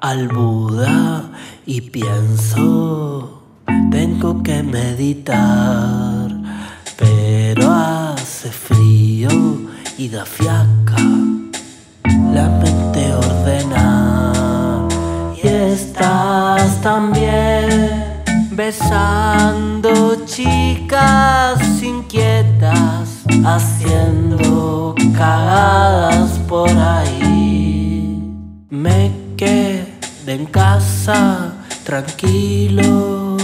al Buda y pienso, tengo que meditar, pero hace frío y da fiaca la mente ordena. Y estás también besando chicas inquietas haciendo cagadas tranquilo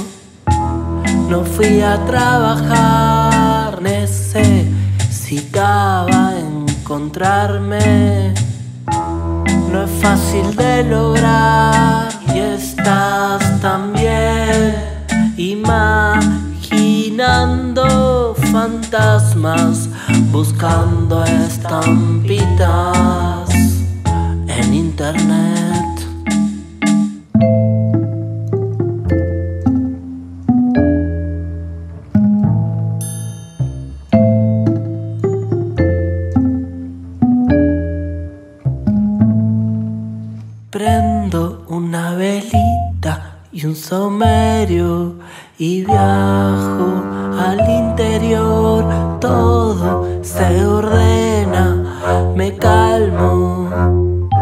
no fui a trabajar necesitaba encontrarme no es fácil de lograr y estás también imaginando fantasmas, buscando estampitas en internet. Prendo una velita y un somerio y viajo al interior. Todo se ordena, me calmo.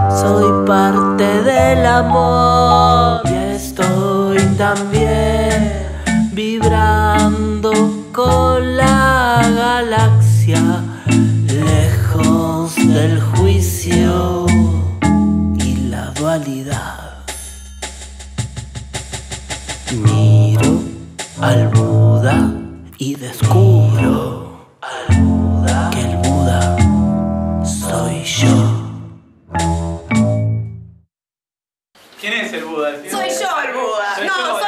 Soy parte del amor y estoy también vibrando con Miro al Buda y descubro al Buda que el Buda soy yo. ¿Quién es el Buda? Soy yo el Buda. Soy no, yo.